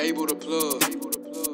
Able to plug.